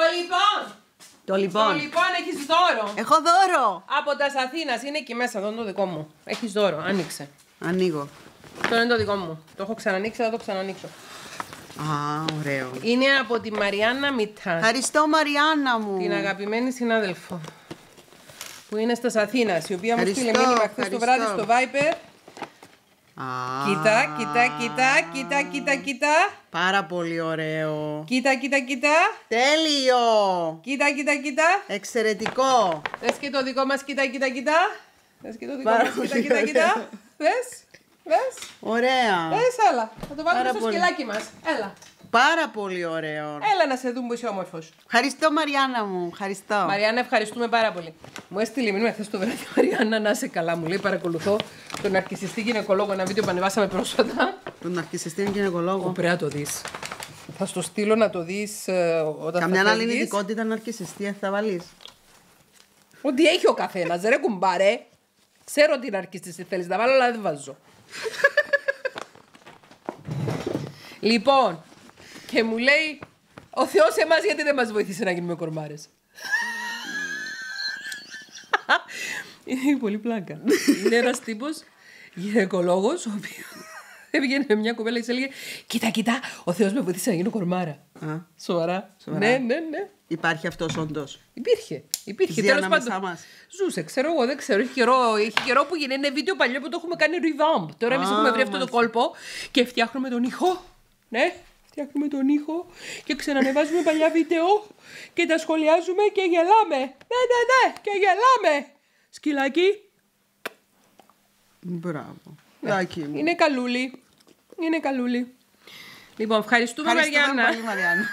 Το λοιπόν! Το Το λοιπόν. λοιπόν έχεις δώρο. Έχω δώρο. Από τας Αθήνας είναι εκεί μέσα, εδώ είναι το δικό μου. Έχεις δώρο, άνοιξε. Ανοίγω. Αυτό είναι το δικό μου. Το έχω ξανανοίξει, θα το ξανανοίξω. Α, ωραίο. Είναι από τη Μαριάννα Μιτά, Ευχαριστώ Μαριάννα μου. την αγαπημένη συνάδελφο. Που είναι στας Αθήνας, η οποία μου στείλε Ευχαριστώ, μήνυμα χθες το βράδυ ευχαριστώ. στο Viper. Α, Κοίτα, κοίτα, κοίτα, κοίτα, κοίτα, κοίτα. Πάρα πολύ ωραίο. Κοίτα, κοίτα, κοίτα. Τέλειο. Κοίτα, κοίτα, κοίτα. Εξαιρετικό. Δες και το δικό μας, κοίτα, κοίτα, κοίτα. Δες και το δικό Πάρα μας, κοίτα, πολύ κοίτα, κοίτα. ωραίο. Δες, δες, Ωραία. δες, έλα. Θα το βάλουμε Πάρα στο πολύ. σκελάκι μας. Έλα. Πάρα πολύ ωραίο. Έλα να σε δούμε που είσαι όμορφος. Ευχαριστώ Μαριάννα μου. Ευχαριστώ. Μαριάννα, ευχαριστούμε πάρα πολύ. Μου έστειλε μήνυμα χθε το βράδυ η Μαριάννα να είσαι καλά. Μου λέει παρακολουθώ τον αρκισιστή γυναικολόγο, ένα βίντεο που ανεβάσαμε πρόσφατα. Τον αρχισιστή γυναικολόγο. Πρέπει να το δεις. Θα στο στείλω να το δεις όταν Καμιά θα άλλη φεύγεις. ειδικότητα να αρχισιστή θα βάλεις. Ό,τι έχει ο καθένας, ρε κουμπάρε. Ξέρω την αρκιστή θέλεις να βάλω, αλλά δεν βάζω. λοιπόν, και μου λέει, ο Θεός εμάς γιατί δεν μας βοήθησε να γίνουμε κορμάρες; Είναι πολύ πλάκα. Είναι ένας τύπος γυναικολόγος, ο οποίος έβγαινε με μια κοπέλα και της έλεγε Κοίτα, κοίτα, ο Θεός με βοήθησε να γίνω κορμάρα. Α, Σοβαρά. Σοβαρά. Ναι, ναι, ναι. υπάρχει αυτός όντως; Υπήρχε. Υπήρχε. Ζει Τέλος ανάμεσά πάντων. μας. Ζούσε, ξέρω εγώ, δεν ξέρω. Έχει καιρό, έχει καιρό που γίνει ένα βίντεο παλιό που το έχουμε κάνει revamp. Τώρα εμείς Α, έχουμε βρει αυτό το μάλιστα. κόλπο και φτιάχνουμε τον ήχο. Ναι, φτιάχνουμε τον ήχο και ξανανεβάζουμε παλιά βίντεο και τα σχολιάζουμε και γελάμε. Ναι, ναι, ναι, και γελάμε. Σκυλάκι, Μπράβο. Λάκι μου. είναι καλούλι. Είναι καλούλι. Λοιπόν, ευχαριστούμε, Ευχαριστούμε Μαριάννα. πολύ Μαριάννα.